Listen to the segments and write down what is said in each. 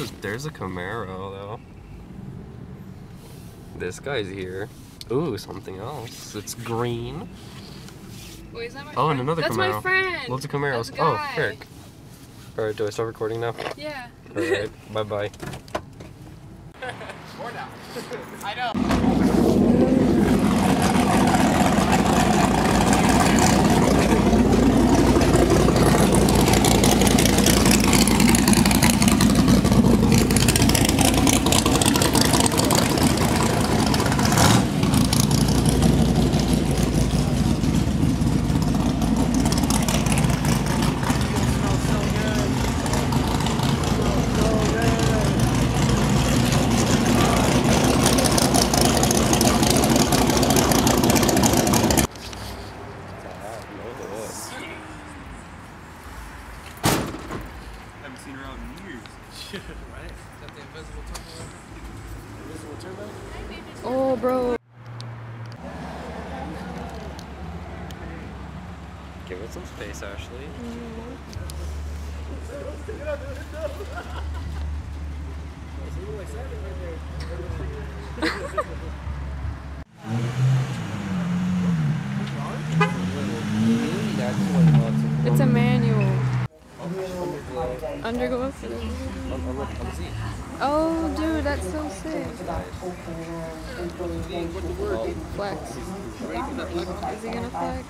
a there's a Camaro though. This guy's here. Ooh, something else. It's green. Wait, is that my Oh, friend? and another That's Camaro. my friend. Lots of Camaros. That's Oh, guy. frick. Alright, do I start recording now? Yeah. Alright, bye bye. Haven't seen her out in years. right? Is that the invisible turbo? Invisible turbo? Oh, bro. Give it some space, Ashley. It's a manual. Undergo Oh, dude, that's so sick. Flex. Is he gonna flex?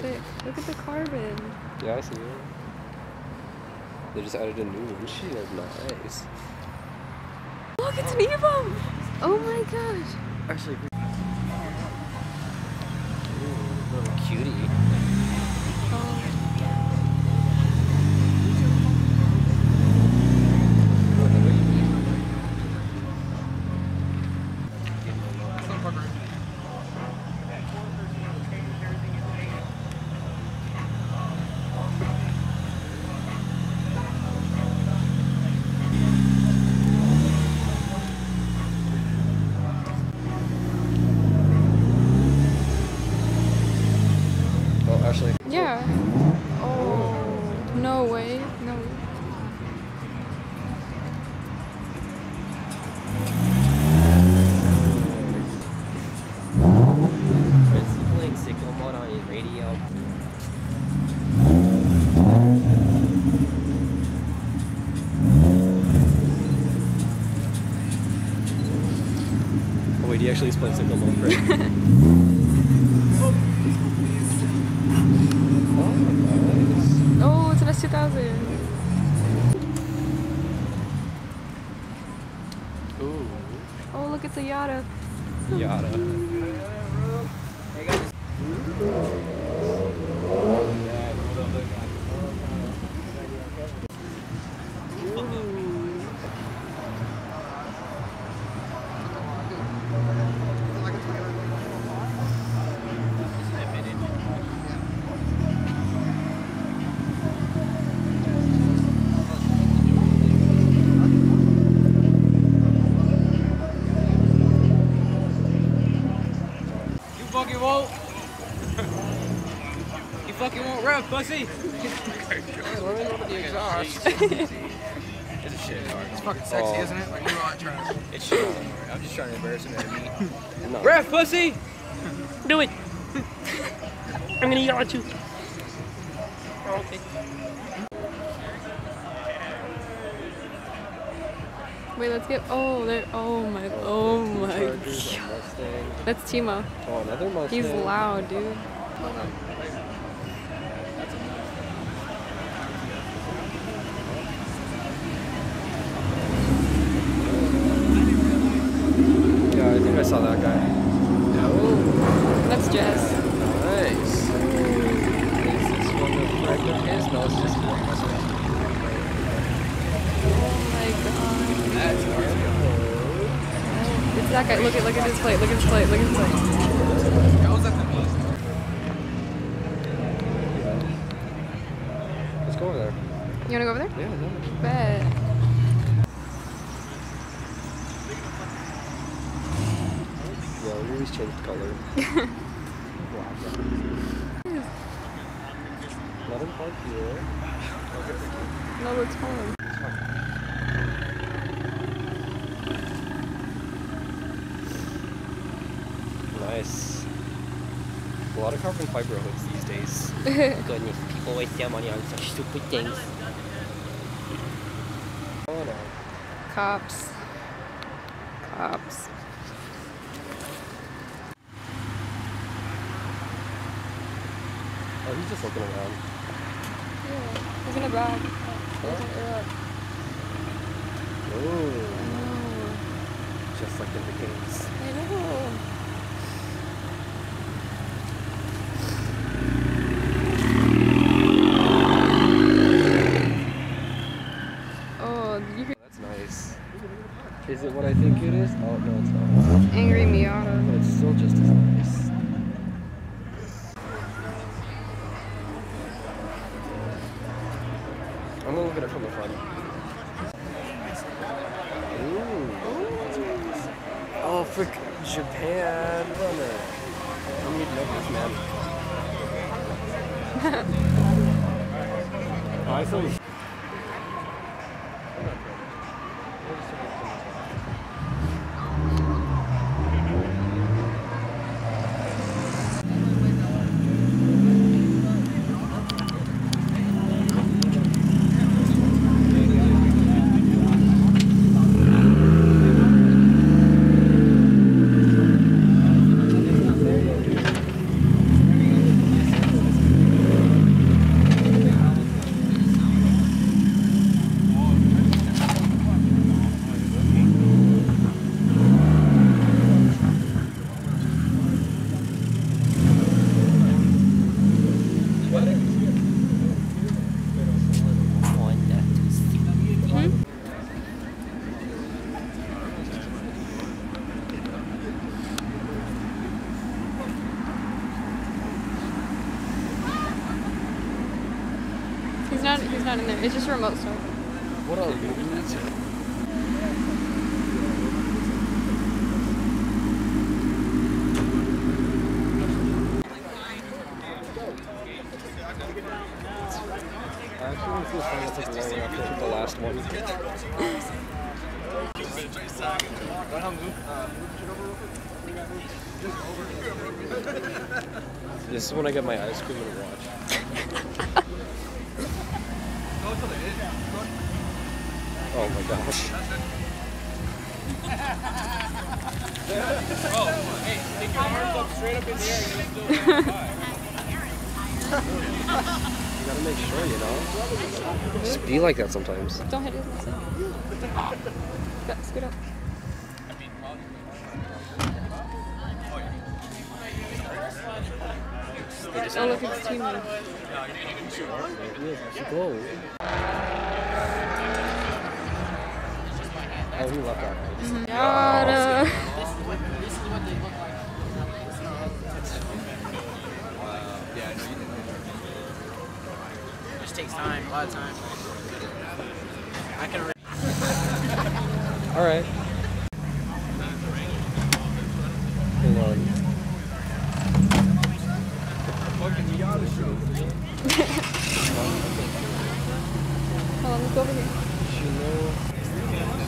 Sick. Look at the carbon. Yeah, I see it. They just added a new windshield. Nice. Look, it's an Evo! Oh my gosh. Actually, Ooh, little cutie. Oh he actually playing signal mode, right? oh. Oh, it's an S2000. Ooh, Oh, look, it's a Yada. yada. You fucking won't. you fucking won't rev, pussy. hey, let me know the exhaust. it's a shit car. It's fucking sexy, Oh. isn't it? Like, you know, I'm trying to. It's shit. I'm just trying to embarrass him at me. No. Rev, pussy. Do it. I'm gonna yell at you. Oh, okay Wait, let's get. Oh, there. Oh my. Oh my. Chargers, God. That's Timo. Oh, another Mustang. He's loud, dude. Yeah, I think I saw that guy. That's Jess. Nice. Is this one a friend of his? No, it's just one Mustang. Oh my god. That's It's that guy. Look at look at his plate. Look at his plate. Look at his plate. How was the mean? Let's go over there. You wanna go over there? Yeah, no. Bet. Yeah, we always change the color. Let him park here. No, it's fine. Nice. A lot of carbon fiber hoods these days. Goodness, people waste their money on such stupid things. Oh no. Cops. Cops. Oh, he's just looking around. Yeah. He's in a bag. Oh, just like in the games. I know. Oh, did you hear That's nice. Is it what I think it is? Oh no, it's not. Angry Miata? But it's still just as nice. I'm gonna look at it from the front. Ooh. Oh, frick, Japan. Runner. I need numbers, man. oh, I thought. Honda. He's not. He's not in there. It's just a remote start. What are movies? Actually, it feels fine to take a long after I the last one. This is when I get my ice cream and watch. Oh my gosh. Take your arms up straight up in the air and you'll still You gotta make sure, you know? Just be like that sometimes. Don't hit it. Scoot- Scoot up. They just Oh, look, it's Tina. There he is. She go. Oh, he left already. Yada. It just takes time, a lot of time. I can. All right. Hold on. Hold on, let's go over here.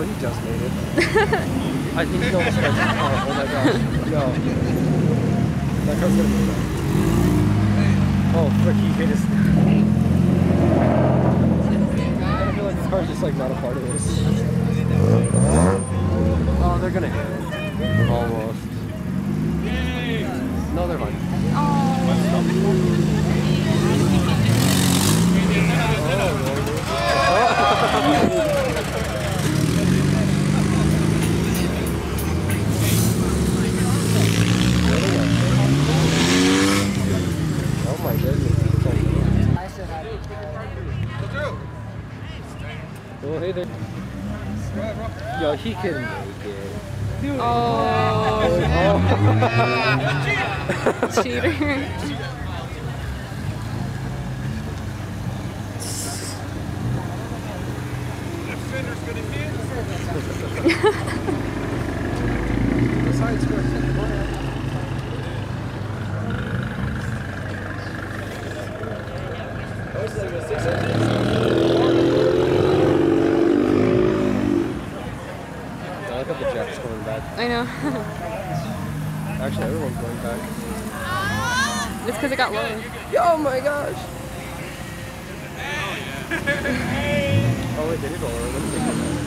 Oh, Yo, he just made it. I think he almost got oh, oh my gosh. Yo. That car's gonna be done. Oh, frick, he hit his. I feel like this car's just like not a part of this. Oh, they're gonna hit it. Almost. No, they're fine. Oh Oh, hey there. Yo, he can make it. Oh, Oh. cheater. Besides, we're second one. I like how the Jets going back. I know. Actually, everyone's going back. It. Oh my gosh! oh wait, did he go lower? Let me take it back.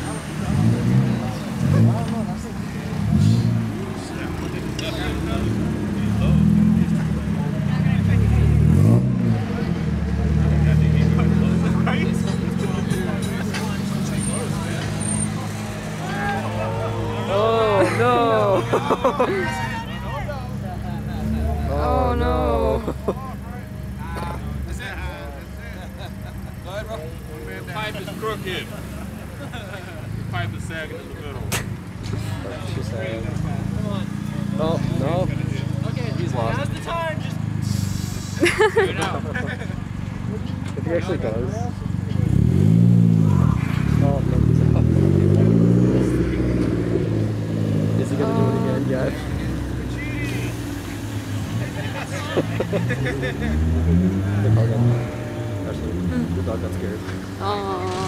Oh no! Oh, no. The pipe is crooked. the pipe is sagging in the middle. She said. Oh no! He's lost. Now's the time. Just If he actually does. Oh no. Is he gonna do it again oh. yet? the car got actually the dog got scared. Oh.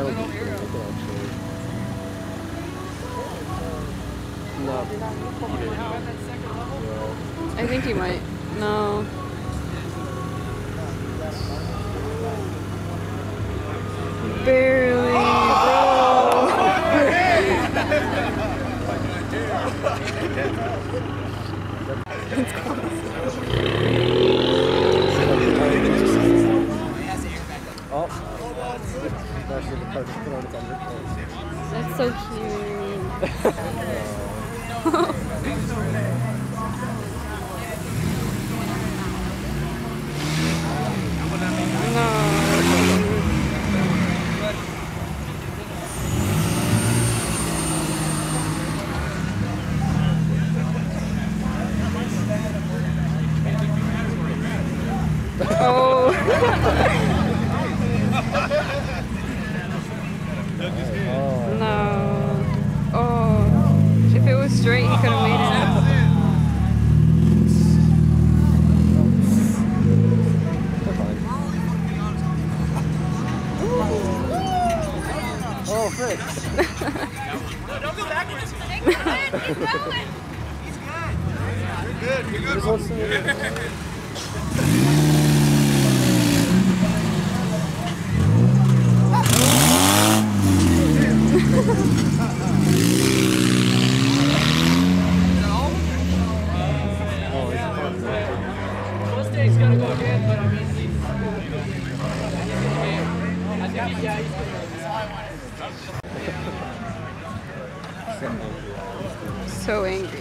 That was pretty good, actually. No. I think he might. No. Barely, oh! bro. Oh. Actually, the car just put on its undercarriage. That's so cute. Oh, No. Oh. If it was straight, he could have made it. they're fine. Oh, Fritz. To- Oh, he's fine. Mustangs gotta go again, but I mean, he's, I he's So angry.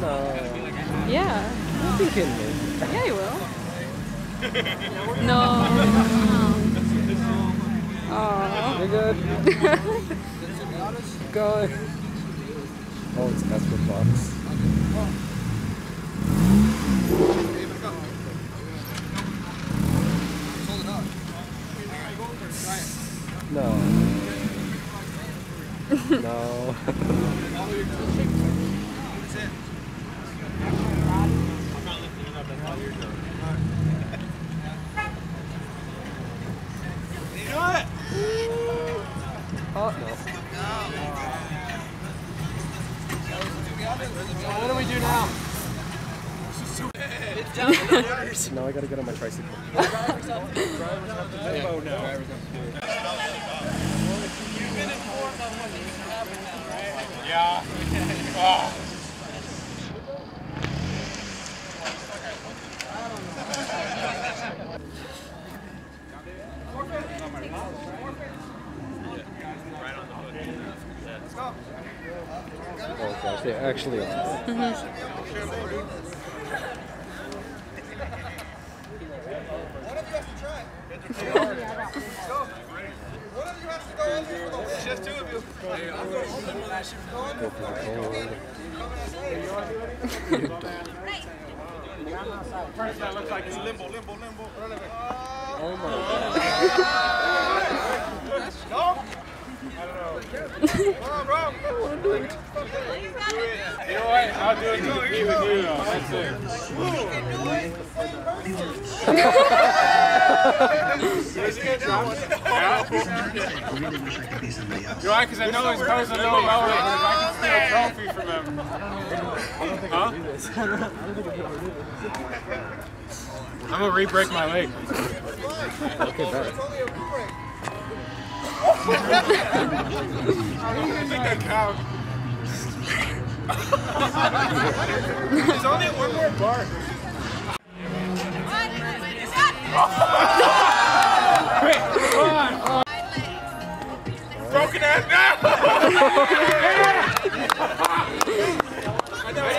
No. Yeah. Don't be kidding me. Yeah, he will. no. Oh. You're good. Going. Oh, it's Casper Fox. No. no. Oh, no. What do we do now? Now I gotta get on my tricycle. Oh. Yeah. Oh. Oh gosh, they actually are. Go for the gold. First, that looks like it's limbo, limbo, limbo. Oh my god. You know what? I'll do it to with you, though. That's it. You know? Because I know his car's a little lower, I can steal a trophy from him. Huh? I'm gonna re-break my leg. Okay, bet. There's only one more bar. Broken ass now. I know, I.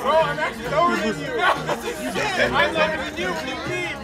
Bro, I'm actually lower than you. I'm lower than you. What you mean?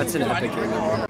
that's an epic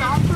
stop